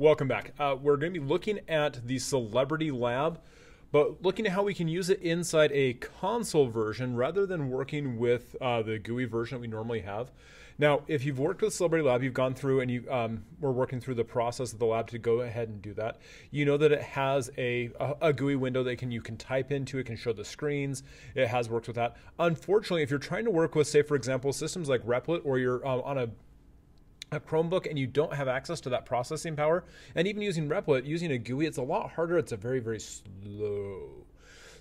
Welcome back. Uh, we're going to be looking at the Celebrity Lab, but looking at how we can use it inside a console version rather than working with uh, the GUI version that we normally have. Now, if you've worked with Celebrity Lab, you've gone through and you um, were working through the process of the lab to go ahead and do that. You know that it has a, a, GUI window that can you can type into. It can show the screens. It has worked with that. Unfortunately, if you're trying to work with, say, for example, systems like Replit, or you're uh, on a a Chromebook and you don't have access to that processing power, and even using Replit, using a GUI, it's a lot harder. It's a very, very slow.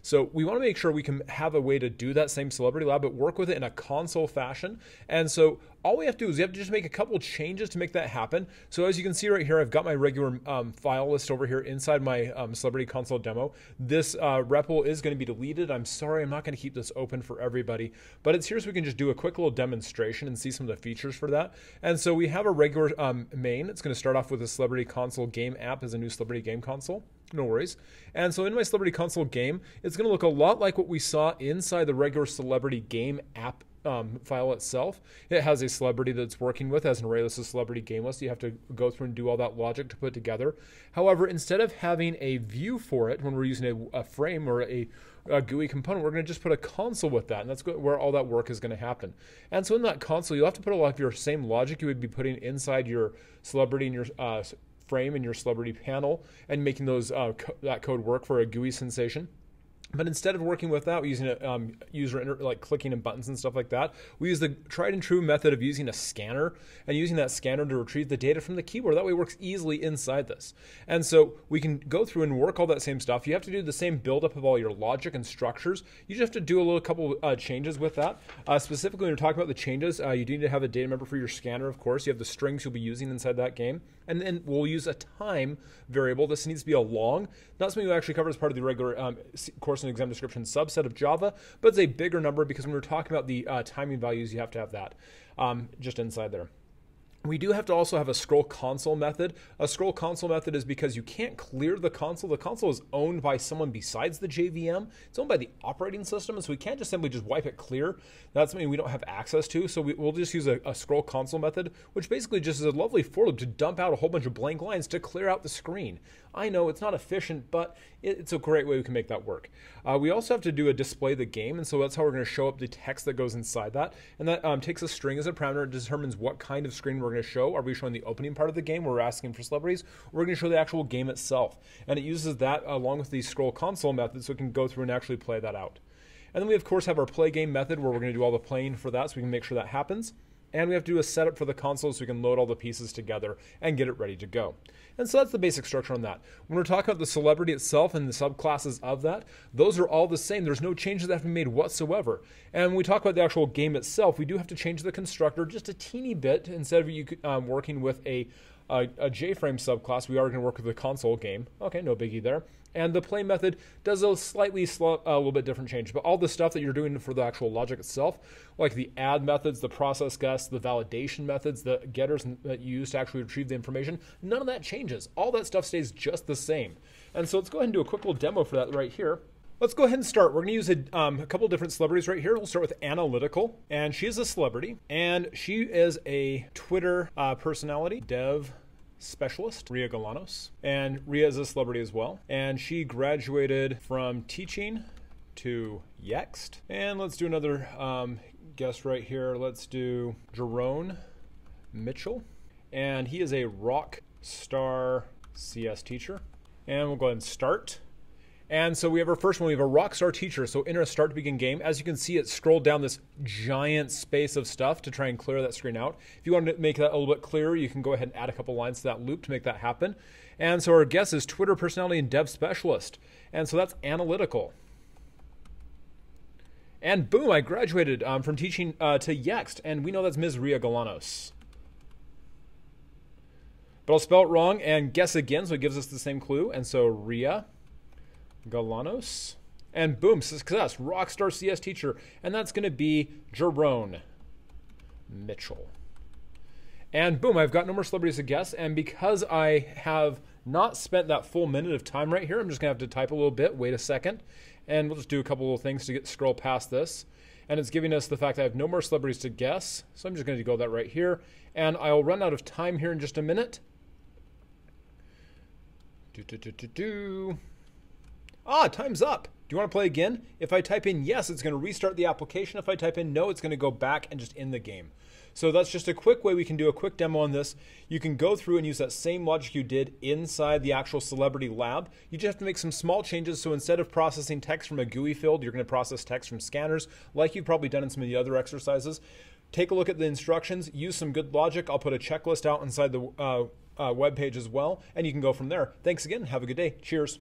So we want to make sure we can have a way to do that same Celebrity Lab, but work with it in a console fashion. And so all we have to do is we have to just make a couple changes to make that happen. So as you can see right here, I've got my regular um, file list over here inside my um, Celebrity Console demo. This uh, REPL is going to be deleted. I'm sorry, I'm not going to keep this open for everybody, but it's here so we can just do a quick little demonstration and see some of the features for that. And so we have a regular um, main. It's going to start off with a Celebrity Console game app as a new Celebrity game console. No worries. And so in my Celebrity Console game, it's going to look a lot like what we saw inside the regular Celebrity game app um, file itself. It has a celebrity that's working with, as an array list of celebrity game list. You have to go through and do all that logic to put together. However, instead of having a view for it when we're using a, a frame or a, a, GUI component, we're going to just put a console with that, and that's where all that work is going to happen. And so in that console, you'll have to put a lot of your same logic you would be putting inside your celebrity and your uh, frame in your celebrity panel, and making those uh, co- that code work for a GUI sensation. But instead of working with that, using a um, user inter- like clicking and buttons and stuff like that, we use the tried and true method of using a scanner and using that scanner to retrieve the data from the keyboard. That way, it works easily inside this. And so we can go through and work all that same stuff. You have to do the same buildup of all your logic and structures. You just have to do a little couple uh, changes with that. Uh, specifically, when you're talking about the changes, uh, you do need to have a data member for your scanner. Of course, you have the strings you'll be using inside that game, and then we'll use a time variable. This needs to be a long, not something we actually cover as part of the regular um, course course exam description subset of Java, but it's a bigger number because when we're talking about the uh, timing values, you have to have that um, just inside there. We do have to also have a scroll console method. A scroll console method is because you can't clear the console. The console is owned by someone besides the JVM. It's owned by the operating system, and so we can't just simply just wipe it clear. That's something we don't have access to. So we, will just use a, a, scroll console method, which basically just is a lovely for loop to dump out a whole bunch of blank lines to clear out the screen. I know it's not efficient, but it's a great way we can make that work. Uh, we also have to do a display the game, and so that's how we're going to show up the text that goes inside that. And that um, takes a string as a parameter. It determines what kind of screen we're we're going to show. Are we showing the opening part of the game where we're asking for celebrities? We're going to show the actual game itself. And it uses that along with the scroll console method so it can go through and actually play that out. And then we, of course, have our play game method where we're going to do all the playing for that so we can make sure that happens. And we have to do a setup for the console so we can load all the pieces together and get it ready to go. And so that's the basic structure on that. When we're talking about the celebrity itself and the subclasses of that, those are all the same. There's no changes that have been made whatsoever. And when we talk about the actual game itself, we do have to change the constructor just a teeny bit. Instead of you um, working with a a, a JFrame subclass, we are going to work with the console game. Okay, no biggie there. And the play method does a slightly slow, uh, a little bit different change. But all the stuff that you're doing for the actual logic itself, like the add methods, the process guess, the validation methods, the getters that you use to actually retrieve the information, none of that changes. All that stuff stays just the same. And so let's go ahead and do a quick little demo for that right here. Let's go ahead and start. We're going to use a, um, a couple different celebrities right here. We'll start with Analytical, and she is a celebrity, and she is a Twitter uh, personality, dev specialist, Ria Galanos. And Ria is a celebrity as well. And she graduated from teaching to Yext. And let's do another um, guest right here. Let's do Jerome Mitchell. And he is a rock star CS teacher. And we'll go ahead and start. And so we have our first one. We have a Rockstar teacher. So enter a start to begin game. As you can see, it scrolled down this giant space of stuff to try and clear that screen out. If you want to make that a little bit clearer, you can go ahead and add a couple lines to that loop to make that happen. And so our guest is Twitter personality and dev specialist. And so that's analytical. And boom, I graduated um, from teaching uh, to Yext. And we know that's Ms. Ria Galanos. But I'll spell it wrong and guess again, so it gives us the same clue. And so Ria Galanos. And boom, success, Rockstar CS teacher. And that's going to be Jerome Mitchell. And boom, I've got no more celebrities to guess. And because I have not spent that full minute of time right here, I'm just going to have to type a little bit. Wait a second. And we'll just do a couple little things to get scroll past this. And it's giving us the fact that I have no more celebrities to guess. So I'm just going to go that right here. And I'll run out of time here in just a minute. Do, do, do, do, do. Ah, time's up. Do you want to play again? If I type in yes, it's going to restart the application. If I type in no, it's going to go back and just end the game. So that's just a quick way we can do a quick demo on this. You can go through and use that same logic you did inside the actual Celebrity Lab. You just have to make some small changes. So instead of processing text from a GUI field, you're going to process text from scanners, like you've probably done in some of the other exercises. Take a look at the instructions, use some good logic. I'll put a checklist out inside the uh, uh, web page as well, and you can go from there. Thanks again. Have a good day. Cheers.